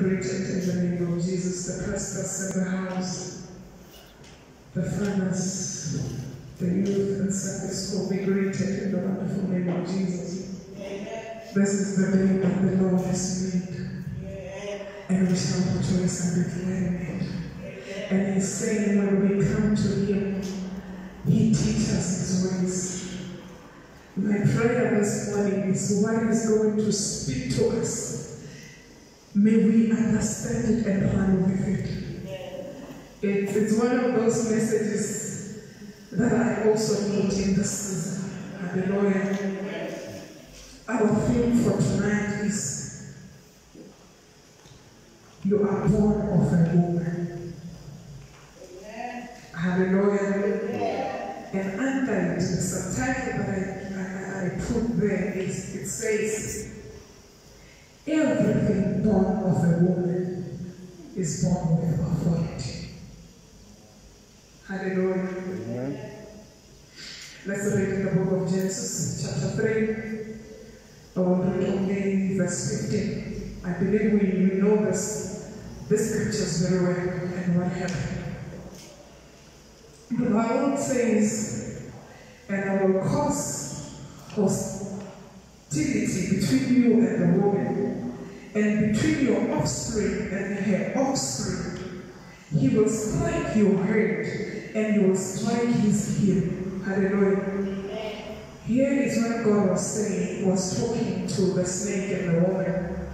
greeted in the name of Jesus, the pastors in the house, the fathers, the youth and Sunday school be greeted in the wonderful name of Jesus. This is the day that the Lord has made, and we shall rejoice and be glad. And He's saying when we come to Him, He teaches His ways. My prayer this morning is what is going to speak to us. May we understand it and run with it. It- It's one of those messages that I also need in this season. Hallelujah. Our theme for tonight is You are born of a woman. Hallelujah. And under it, the subtitle that I, I, I put there is it says, Everything born of a woman is born with authority. Hallelujah. Let's read in the book of Genesis, chapter 3. I will read only verse 15. I believe we, we know this, this scriptures very well and what happened. The Bible says, and I will cause hostility between you and the woman, and between your offspring and her offspring. He will strike your head, and you will strike his heel. Hallelujah. Here is what God was saying, was talking to the snake and the woman.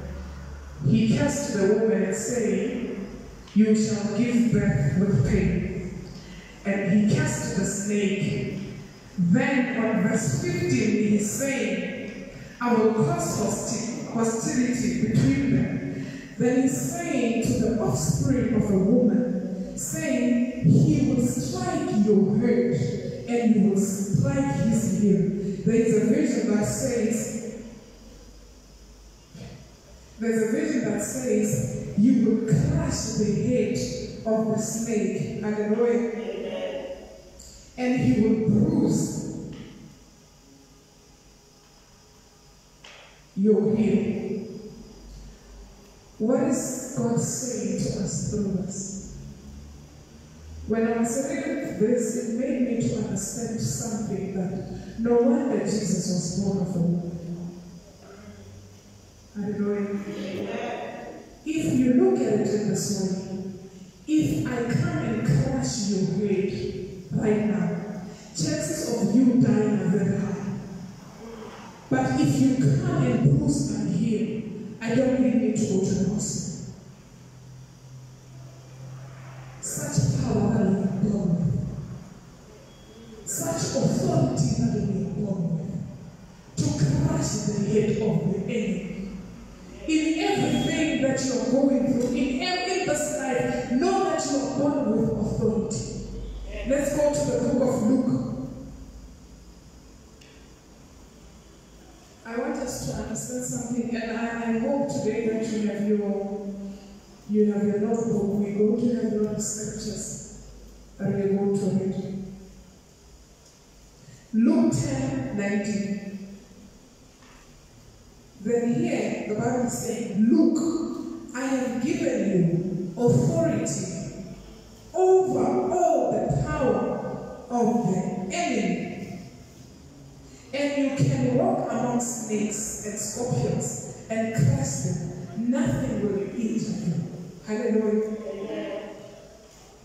He cursed the woman saying, You shall give birth with pain. And he cast the snake. Then on verse 15, he's saying, I will cause hosti- hostility between them. Then he's saying to the offspring of a woman, saying, He will strike your head and you will strike his heel. There is a vision that says, there's a vision that says, You will crush the head of the snake. Hallelujah and he will bruise your heel. What is God saying to us through this? When I was reading this, it made me to understand something that no wonder Jesus was born of a woman. Hallelujah. If you look at it in this way, if I come and crush your head right now, chances of you dying are very high. But if you come and bruise my heel, I don't even need to go to the hospital. Such power that we are born with, such authority that we are born with, to crush the head of the enemy. In everything that you're going through, in every this life, know that you are born with authority. Let's go to the book of Luke. I want us to understand something, and I, I hope today that you have your you have your notebook. We're going to have a scriptures that we're going to read. Luke 10 19. Then here the Bible is saying, Look, I have given you authority over all the power of the enemy. And you can walk among snakes and scorpions and crush them. Nothing will injure you. Hallelujah.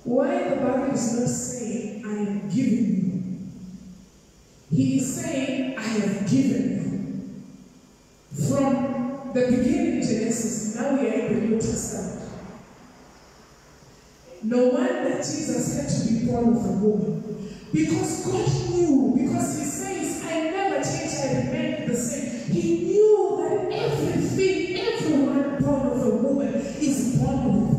Why the Bible is not saying, I am giving you. He is saying, I have given you. From the beginning, Genesis, now we are in the New Testament. No wonder Jesus had to be born of a woman. Because God knew, because He says, I never change, I remain the same. He knew that everything, everyone born of a woman is born with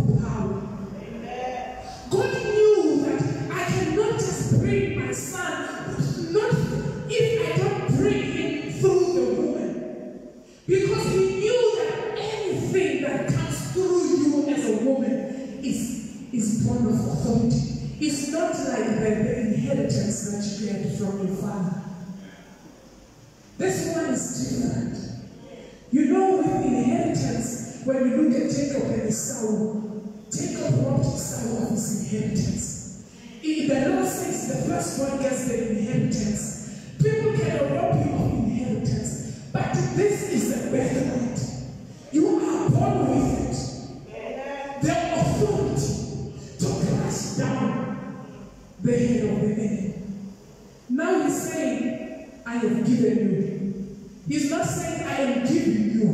have given you. He's not saying, I am giving you.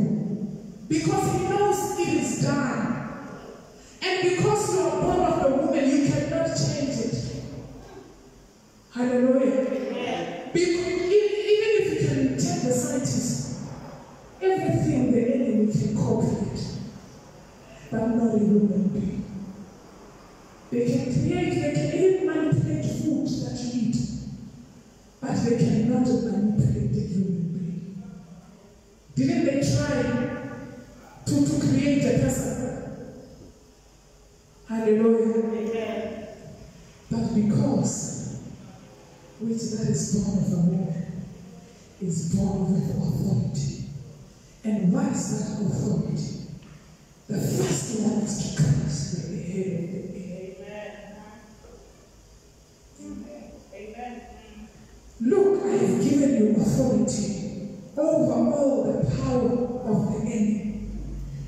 Because he knows it is done. And because you are born of a woman, you cannot change it. Hallelujah. Because even if you can check the scientists, everything the enemy can copy it, but not a human being. They can create, they can even manipulate food that you eat, but they cannot manipulate the human being. Didn't they try to, to create a person? Hallelujah. But because which that is born of a woman is born with authority. And what is that authority? The first one is to cast the head of the enemy. Look, I have given you authority over all the power of the enemy.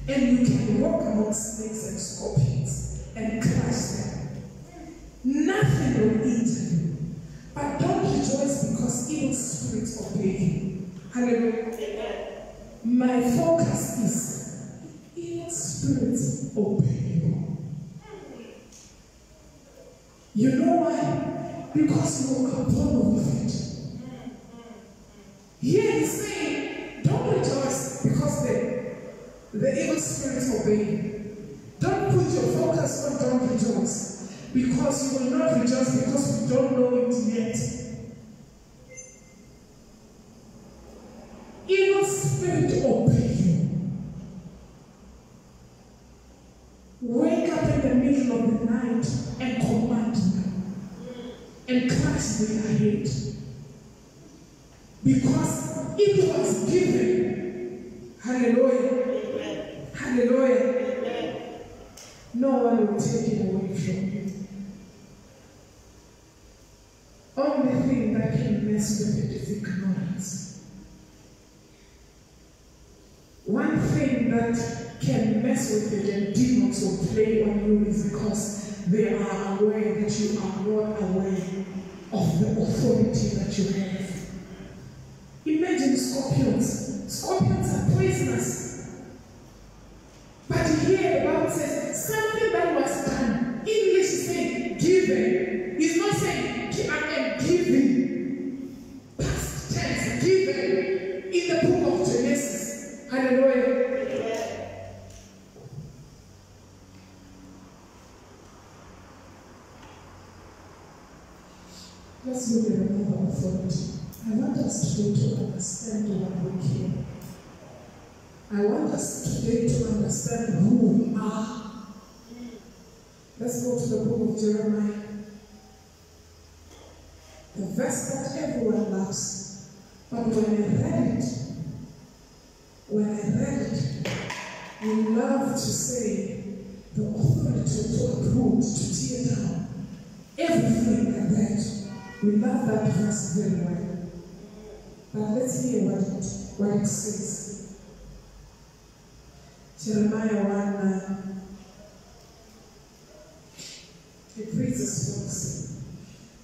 And you can walk among snakes and scorpions and crush them. Injure you. But don't rejoice because evil spirits obey you. Hallelujah. My focus is evil spirits obey you. You know why? Because you are born with it. Here he's saying, don't rejoice because the, the evil spirits obey you. Don't put your focus on don't rejoice because you will not rejoice because you don't know it yet. Evil spirit obey you. Wake up in the middle of the night and command them and crush their head. Because it was given. Hallelujah. Hallelujah. No one will take it away from you. Only mess with it is ignorance. One thing that can mess with it and demons will play on you is because they are aware that you are not aware of the authority that you have. Imagine scorpions. Scorpions are poisonous. But here the Bible says something that was done. English is saying given. He's not saying "Gi- I am giving. Past tense, given. In the book of Genesis. Hallelujah. Let's look at another I want us today to understand what we came. I want us today to understand who we are. Let's go to the book of Jeremiah. The verse that everyone loves. But when I read it, when I read it, we love to say the authority to uproot, to tear down everything I read. We love that verse very well. But let's hear what it, what it says. Jeremiah 1 9. It reads as follows.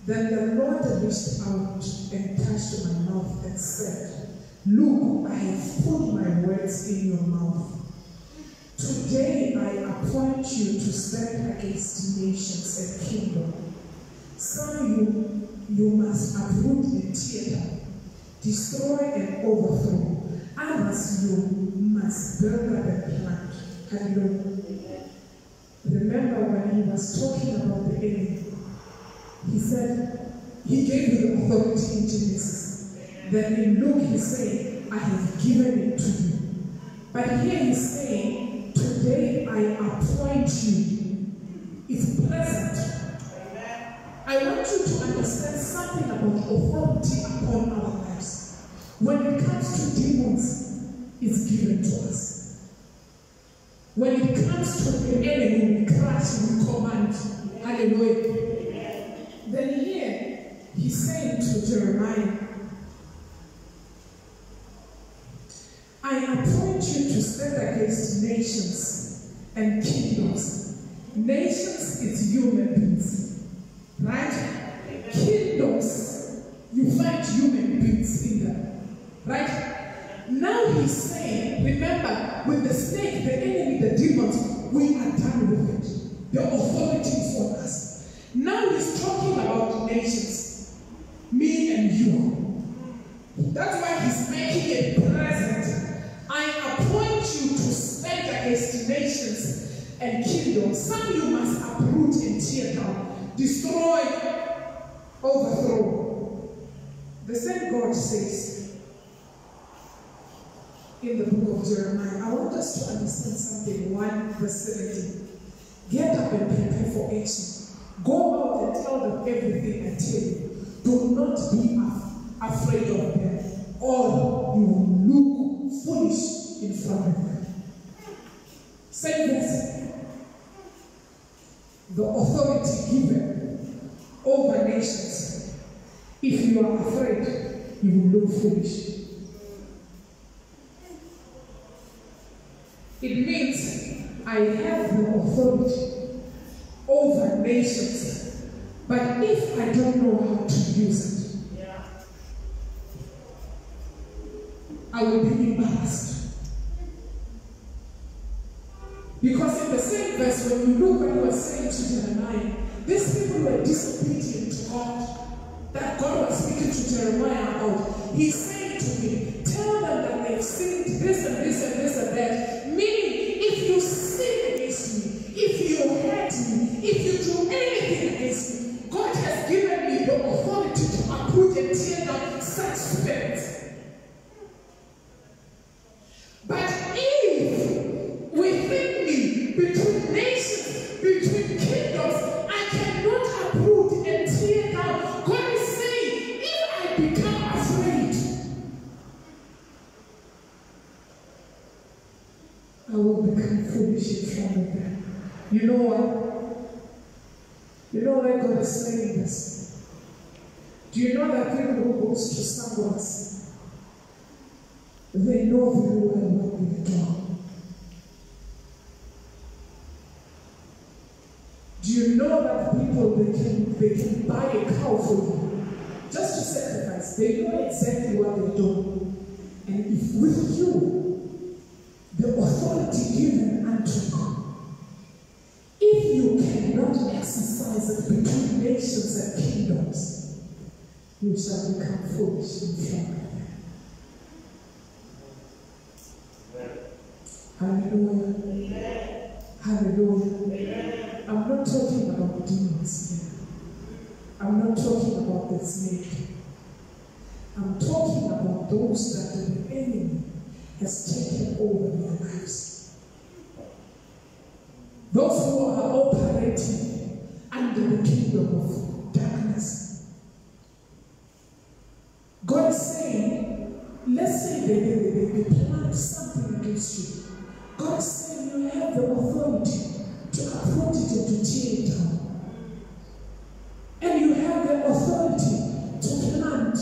Then the Lord reached out and touched my mouth and said, Look, I have put my words in your mouth. Today I appoint you to stand against nations and kingdoms. Some you, you must uproot the down, destroy and overthrow. Others you must build up and plant. Hallelujah. Remember when he was talking about the enemy, he said, he gave you the authority in Genesis. Then in Luke he said, I have given it to you. But here he's saying, today I appoint you. It's present. I want you to understand something about authority upon our lives. When it comes to demons, it's given to us. When it comes to the enemy, we crush, we command. Hallelujah. Then here, he's saying to Jeremiah, I appoint you to stand against nations and kingdoms. Nations is human beings, right? Kingdoms, you find human beings in them, right? Now he's saying, remember, with the snake, the enemy, the demons, we are done with it. The authority is on us. Now he's talking about nations, me and you. That's why he's making it present. I appoint you to stand against nations and kingdoms. Some you must uproot and tear down, destroy, 46 in the book of Jeremiah, I want us to understand something. 1 verse 17. Get up and prepare for action. Go out and tell them everything I tell you. Do not be af afraid of them, or you will look foolish in front of them. Say this: The authority given over nations. If you are afraid, you will look foolish. It means I have the authority over nations, but if I don't know how to use it, I will be embarrassed. Because in the same verse, when you look what he was saying to Jeremiah, these people were disobedient to God. That God was speaking to Jeremiah about. He's saying to me, tell them that they've sinned this and this and this and that. Meaning, if you sin against me, if you hurt me, if you do anything against me, God has given me the authority to uproot and tear down such spirits. But if within me, between nations, between kingdoms, I cannot uproot and tear down, God is saying, if I become afraid, I will become foolish in front of them. You know what? You know why God is saying this? Do you know that people who goes to Sambos, they know very well what they do. Do you know that people they can they can buy a cow for you just to sacrifice? They know exactly what they do. And if with you, the authority given unto you, if you cannot exercise it between nations and kingdoms, you shall become foolish in front of them. Hallelujah. Hallelujah. I'm not talking about demons here. I'm not talking about the snake. I'm talking about those that the enemy has taken over their lives. Those who are operating under the kingdom of darkness. God is saying, let's say they, they, they plant something against you. Is you have the authority to uproot it and to tear it down. And you have the authority to plant.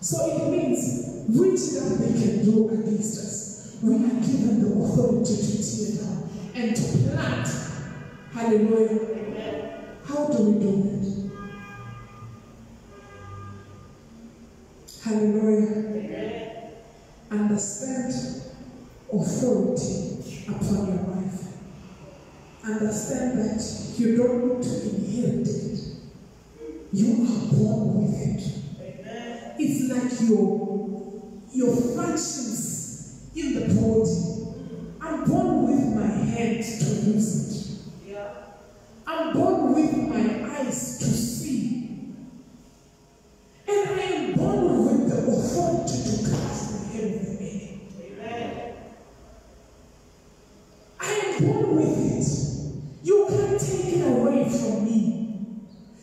So it means which that they can do against us. We are given the authority to tear down and to plant. Hallelujah. Amen. How do we do it? Hallelujah. Amen. Understand authority upon your life. Understand that you don't need to inherit it. You are born with it. It's like your, your functions in the body. I'm born with my hand to use it. I'm born with my eyes to see. And I am born with the authority to cast the head of the enemy. I am born with it. You can't take it away from me.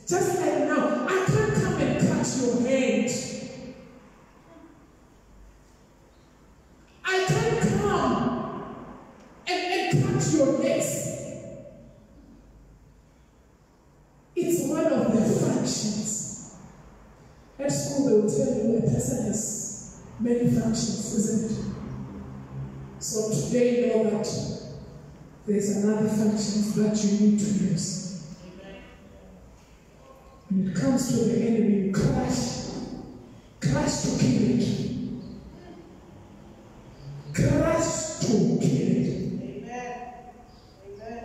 Just like now, I can't come and cut your hand. I can't come and, and and cut your legs. It's one of the functions. At school, they will tell you a person has many functions, isn't it? So today, know that there's another function that you need to use. When it comes to the enemy, crush, crush to kill it. Crush to kill it. Amen. Amen.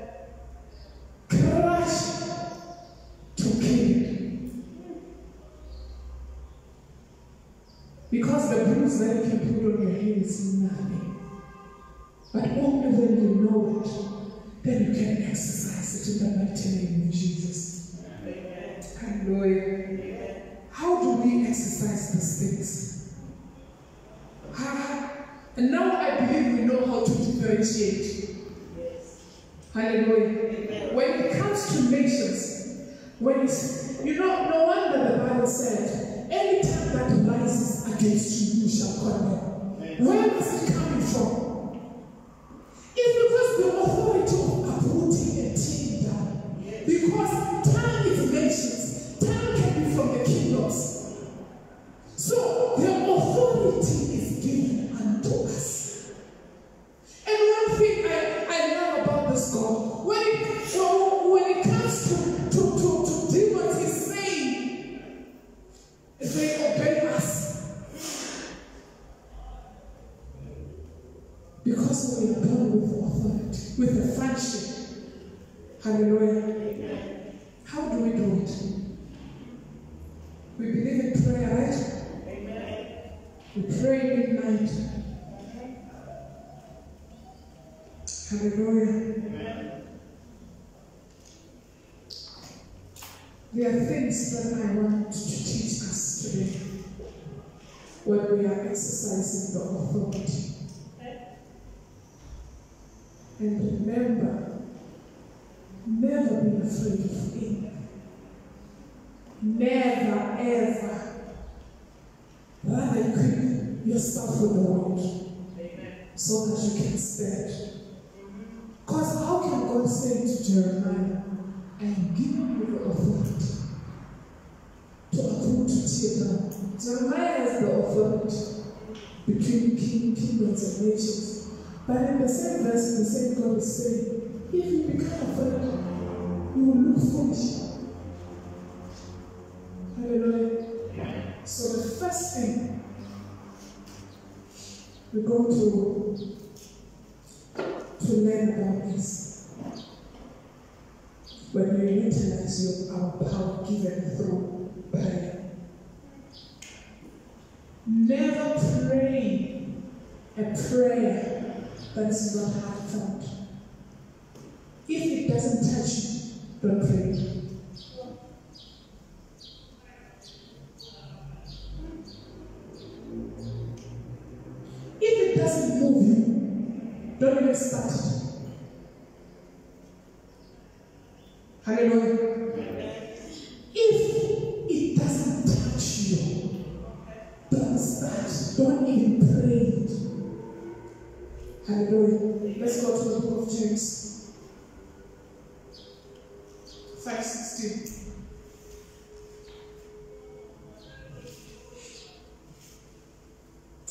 Crush to kill it. Because the bruise that you can put on your head is nothing. But only when you know it, then you can exercise it in the mighty name of Jesus. Hallelujah. How do we exercise these things? How, and now I believe we know how to differentiate. Hallelujah. When it comes to nations, when it's, you know, no wonder the Bible said, any tongue that rises against you, you shall condemn. Where is it coming from? The authority. And remember, never be afraid of evil. Never, ever. Rather equip yourself with the word so that you can stand. Because how can God say to Jeremiah, I giving you the authority to uproot, to tear down? Jeremiah has the authority between king, kingdoms and nations. But in the same verse, the same God is saying, if you become authority, you will look foolish. Hallelujah. So the first thing we go to to learn about this. When we utilize your, our power given through prayer. Never pray a prayer that is not heartfelt. If it doesn't touch you, don't pray. If it doesn't move you, don't even start. Hallelujah. Don't even pray. Hallelujah. Let's go to the book of James. 516.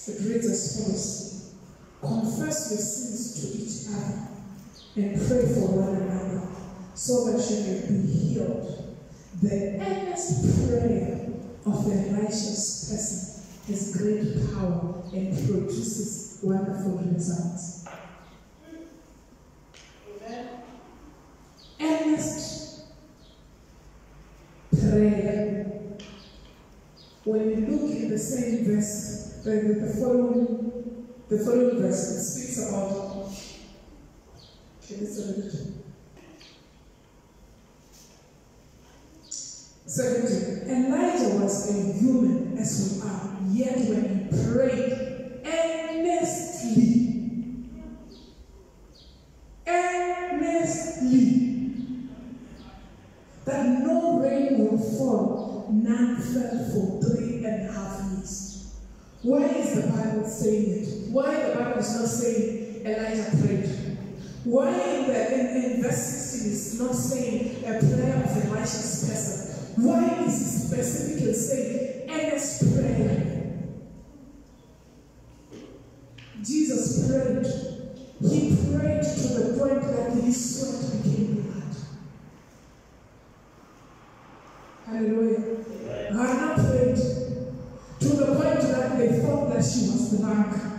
It reads as follows Confess your sins to each other and pray for one another so that you may be healed. The earnest prayer of a righteous person has great power and produces wonderful results. Earnest prayer. When you look in the same verse, the, the, the following the following verse it speaks about okay, let's read it. 17. Elijah was a human as we are, yet when he prayed earnestly, earnestly, that no rain will fall, none fell for three and a half years. Why is the Bible saying it? Why the Bible is not saying Elijah prayed? Why in, the, in, in verse 16 is not saying a prayer of a righteous person? Why is it specific and saying earnest prayer? Jesus prayed. He prayed to the point that his sweat became blood. Hallelujah. Hannah prayed to the point that they thought that she was drunk.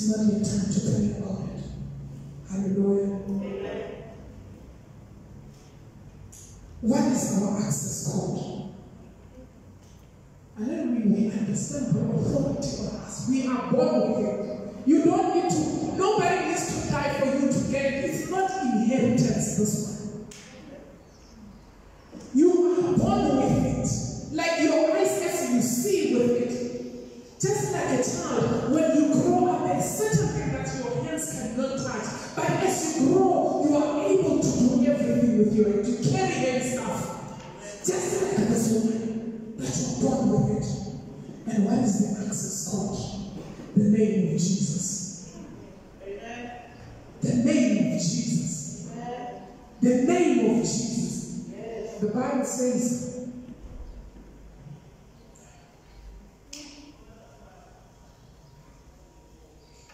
It's not time to pray about it. Hallelujah. What is our access code? And then we may understand the authority on us. We are born with it. You don't need to, nobody needs to die for you to get it. It's not inheritance, this one. You are born with it. Like your eyes as you see with it. Just like a child, when you grow up, there's certain things that your hands cannot touch. But as you grow, you are able to do everything with your hands. You carry heavy stuff. Just like this woman, that you are born with it. And what is the access code? The name of Jesus. The name of Jesus. The name of Jesus. The Bible says,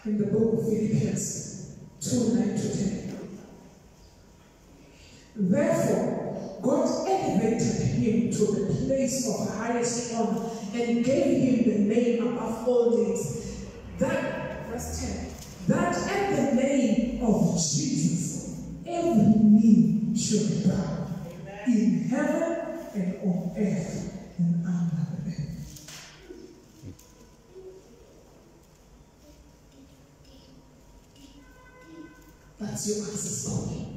in the book of Philippians 2 9 to 10. Therefore, God elevated him to the place of highest honor and gave him the name above all names. That, verse 10, that at the name of Jesus, every knee should bow in heaven and on earth and under the earth. That's your access code.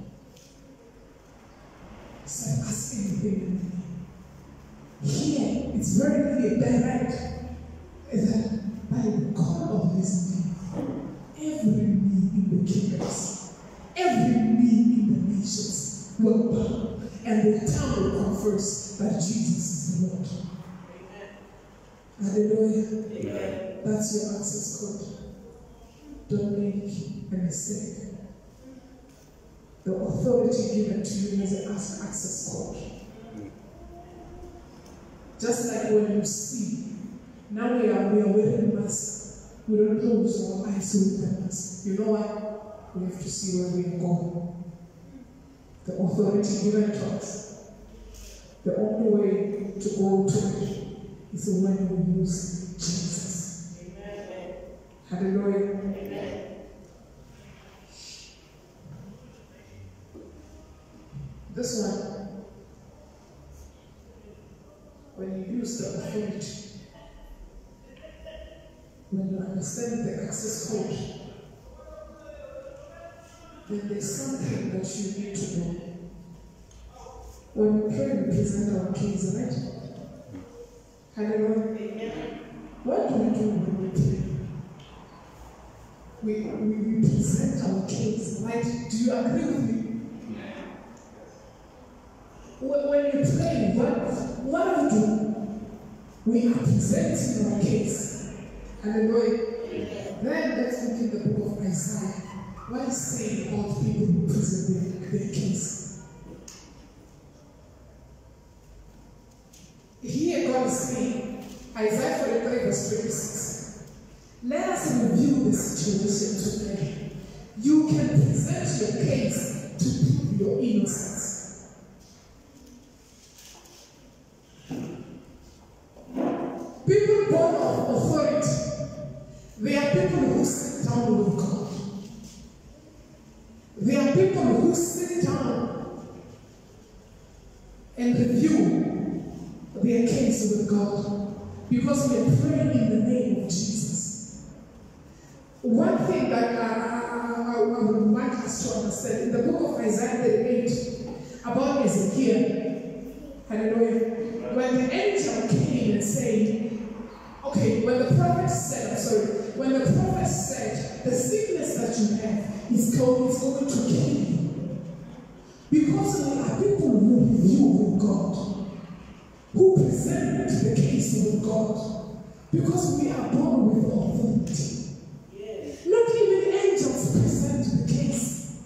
So ask anything in the name. Here, it's very clear, direct, that by the God of his name, every knee in the kingdoms, every knee in the nations will bow, and the tongue will confess that Jesus is the Lord. Amen. Hallelujah. That's your access code. Don't make a mistake. The authority given to you is an access code. Just like when you see, now we are we are wearing masks. We don't close our eyes with the mask. You know why? We have to see where we are going. The authority given to us. The only way to go to it is when we use Jesus. Amen. Hallelujah. Amen. This one, when you use the authority, when you understand the access code, then there's something that you need to know. When we pray, we present our case, right? Hallelujah. What do we do when we pray? We, we, present our case, right? Do you agree with me? When when you pray, what, what do we do? We are presenting our case. Hallelujah. Then let's look in the book of Isaiah when saying about people who present their, their case. Here God is saying, Isaiah 43 verse 26, let us review the situation today. You can present your case to prove your innocence. People born of authority, they are people who sit down with God who sit down and review their case with God because we are praying in the name of Jesus. One thing that I, I, I, would like us to understand in the book of Isaiah 38 about Ezekiel, hallelujah, when the angel came and said, okay, when the prophet said, I'm sorry, when the prophet said, the sickness that you have is going, is going to kill you. Because there are people who review God, who present the case with God, because we are born with authority. Not even angels present the case.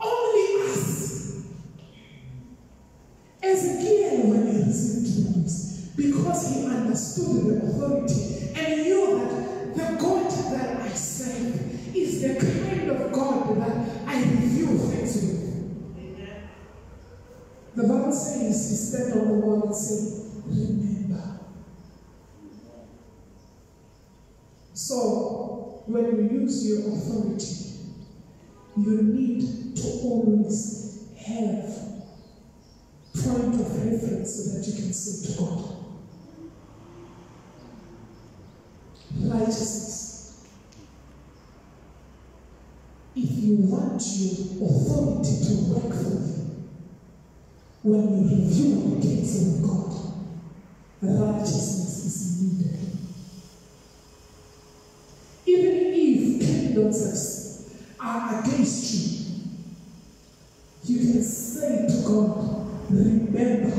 Only us. Ezekiel, when he received news, because he understood the authority and knew that the God that I serve is the kind of God that I review things with. The Bible says he stand on the wall and say, Remember. So, when you use your authority, you need to always have point of reference so that you can say to God. Righteousness. If you want your authority to work for you, when you review the case of God, righteousness is needed. Even if kingdoms are against you, you can say to God, Remember,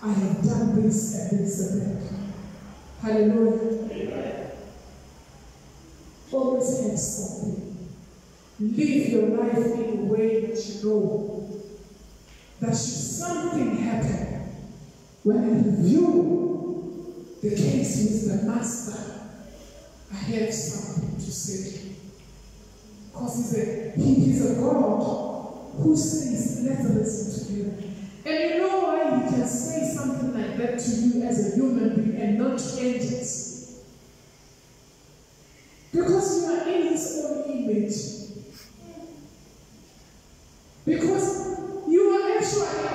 I have done this and this and that. Hallelujah. Always have something. Live your life in a way that you know that should something happen, when I review the case with the master, I have something to say. Because he's a, he is a God who says, let's listen to you. And you know why he can say something like that to you as a human being and not angels? Because you are in his own image. Because you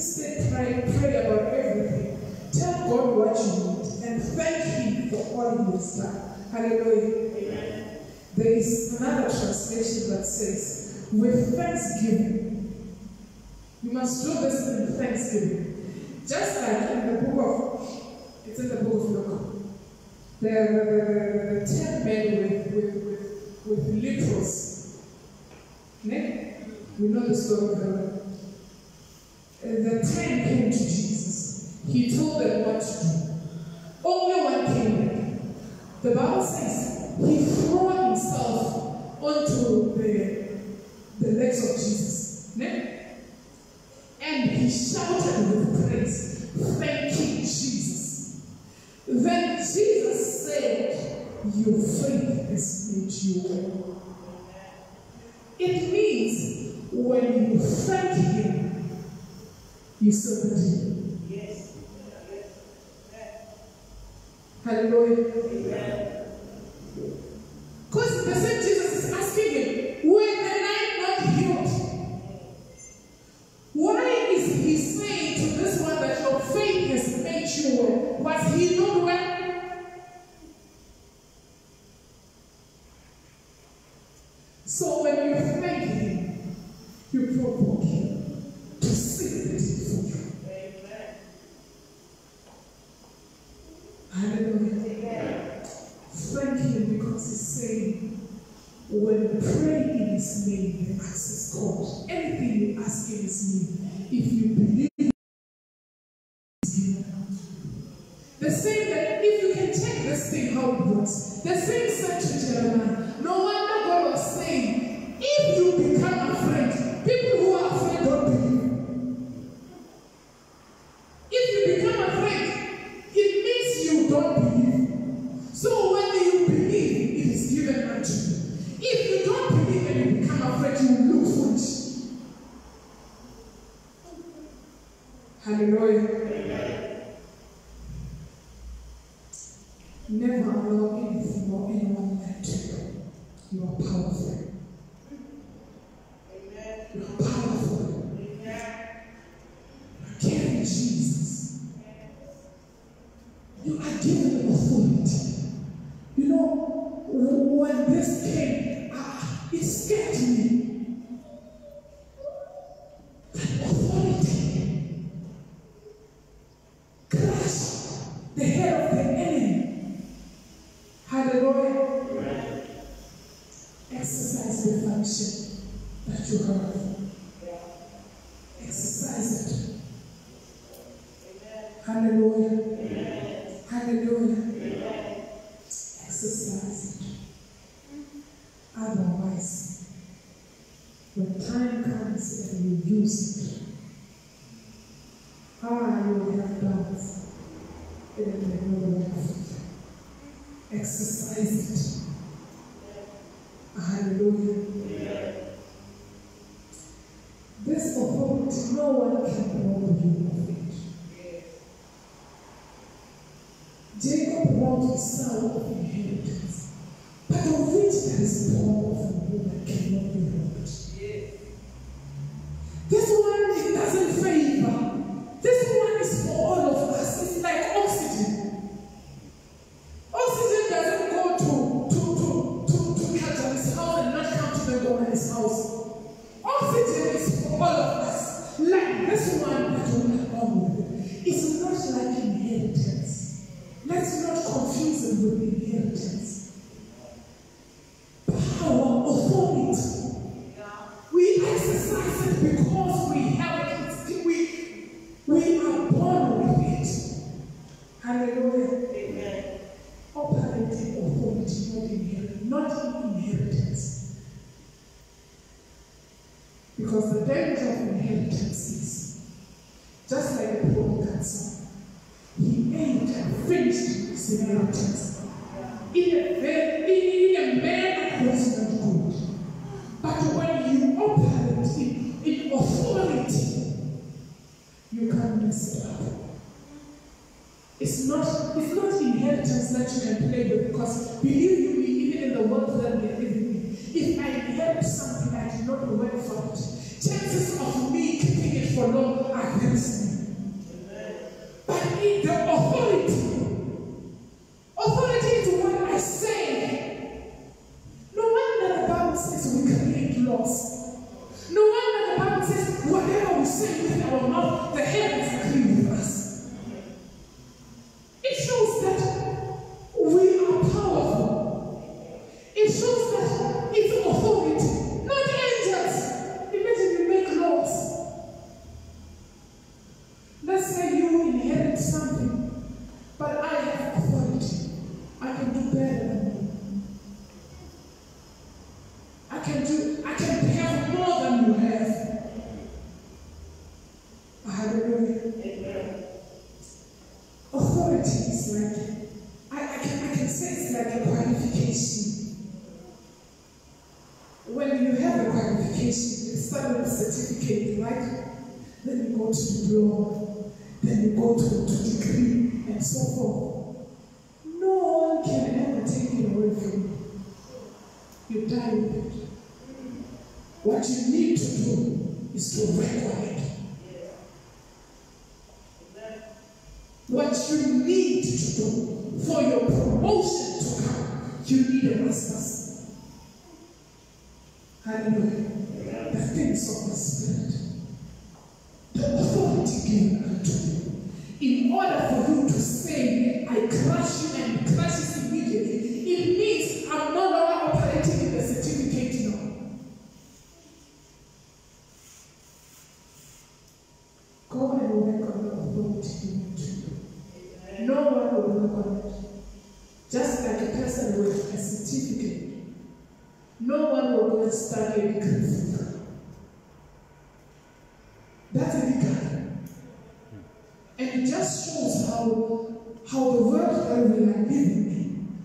Instead, pray, pray about everything. Tell God what you need and thank Him for all He has done. Hallelujah. Amen. There is another translation that says, with thanksgiving. You must do this in thanksgiving. Just like in the book of, it's in the book of Luke. The, the, the, the ten men with, with, with, with leprosy. Ne? We know the story very well. The ten came to Jesus. He told them what to do. Only one came back. The Bible says he threw himself onto the, the legs of Jesus. And he shouted with praise, Thank you, Jesus. Then Jesus said, Your faith has made you well. It means when you thank Him, serve Him. Hallelujah. Because the same Jesus is asking him, were the nine not healed? Why is he saying to this one that your faith has made you well? Was he not well? So when you thank him, you provoke him to see the deed for you. Hallelujah. Thank him because he's saying, when you pray in his name, you access God. Anything you ask in his name, if you believe it's given. The same that if you can take this thing how it works, the same said to Jeremiah. No wonder God was saying, if you become afraid, people who are afraid don't believe. If you become afraid, it means you don't believe. So when you believe, it is given unto you. If you don't believe and you become afraid, you will look foolish. Hallelujah. Never allow anything or anyone lie to you. You are powerful. You are powerful. You are carrying Jesus. You are given authority. You know, when this came, ah, it scared me. That authority crush the head of the enemy. Hallelujah. Exercise the function that you have. Exercise it. Hallelujah. Hallelujah. Exercise it. Otherwise, when time comes and you use it, ah, you will have doubts. It will be no life. Exercise it. Hallelujah. This authority, no one can rob you of it. Jacob robbed his son of inheritance, but of which there is more of a woman cannot be robbed. This one it doesn't favor. This one is for all of us. It's like oxygen. Oxygen doesn't go to to to to to Kajan's house and not come to the woman's house. Oxygen is for all of us. Like this one that we are born with. It's not like inheritance. Let's not confuse it with inheritance. Power, authority. We exercise it because we have it. We, we are born with it. Hallelujah. Operating authority, not inheritance. Not inheritance. Because the danger of inheritance is just like the prodigal son. He ate finished his inheritance. In a very, in a man who was not good. But when you operate in, in authority, you can't mess it up. It's not, it's not inheritance that you can play with because believe me, even in the world that we living in, if I inherit something I do not work for it, like with a certificate, no one will go and study a degree for you. That's illegal. And it just shows how, how the world that we are living in,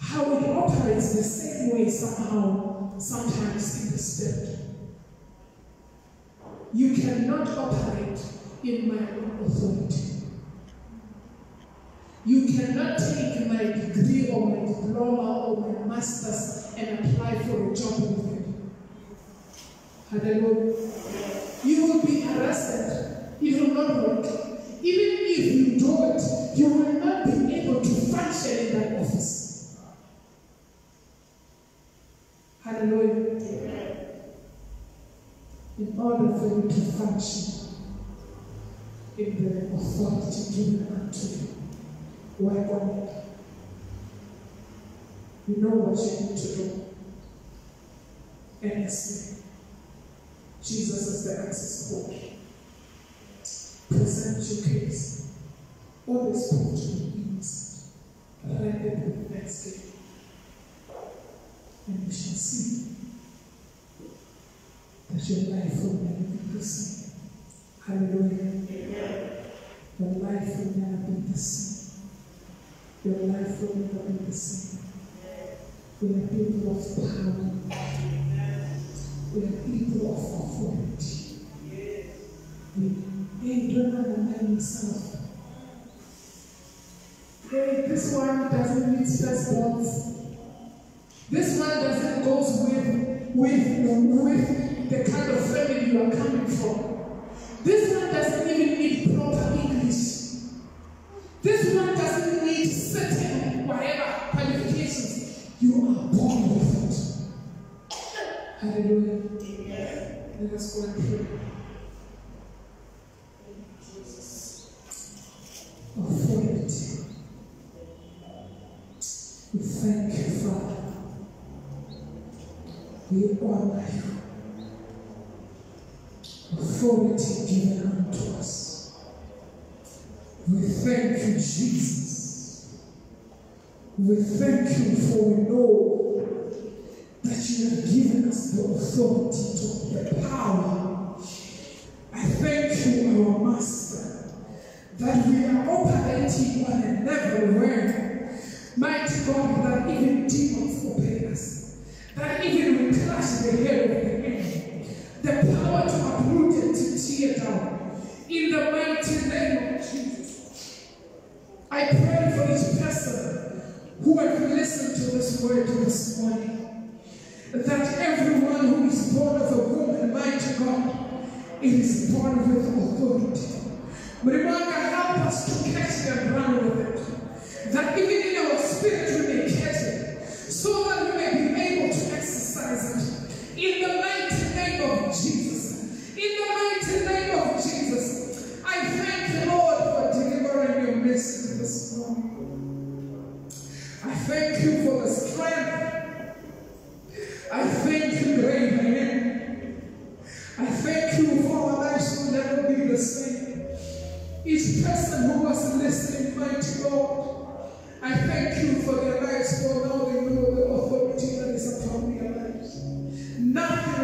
how it operates the same way somehow, sometimes in the spirit. You cannot operate in my own authority. You cannot take my degree or my diploma or my master's and apply for a job with it. Hallelujah. You will be arrested. It will not work. Even if you do it, you will not be able to function in that office. Hallelujah. In order for you to function in the authority given unto you, work. You know what you need to do. Earnestly. Jesus is the access code. Present your case. Always prove to be innocent. Render it with thanksgiving. And you shall see that your life will never be the same. Hallelujah. Your life will never be the same. Your life will never be the same. We are people of power. We are people of authority. We don't undermine himself. Hey, this one doesn't meet firstborns. This one doesn't goes with with with the kind of family you are coming from. This one doesn't even need Go and pray. Authority. We thank you, Father. We honor you. Authority given unto us. We thank you, Jesus. We thank you for we know that you have given us the authority to the power. I thank you, our Master, that we are operating on a level where, mighty God, that even demons obey us, that even we crush the head of the enemy, the power to uproot and to tear down, in the mighty name of Jesus. I pray for each person who have listened to this word this morning that everyone who is born of a woman, mighty God, is born with authority. Mlimwanga, help us to catch and run with it. That even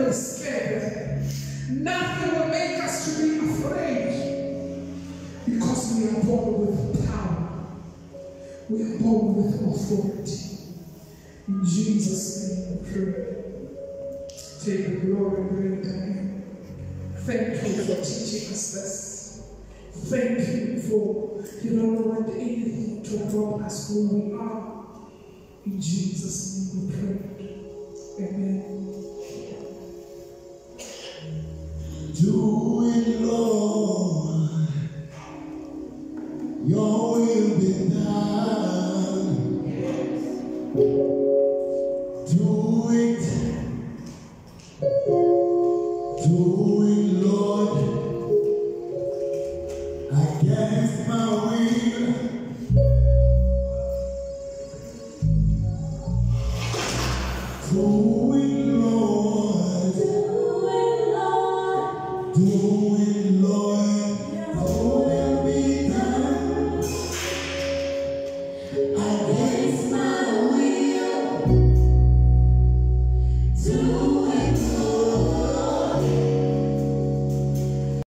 will scare them. Nothing will make us to be afraid. Because we are born with power. We are born with authority. In Jesus' name we pray. Take the glory, I am. Thank you for teaching us this. Thank you for you don't want anything to drop us who we are. In Jesus' name we pray. Amen. Do it, Lord.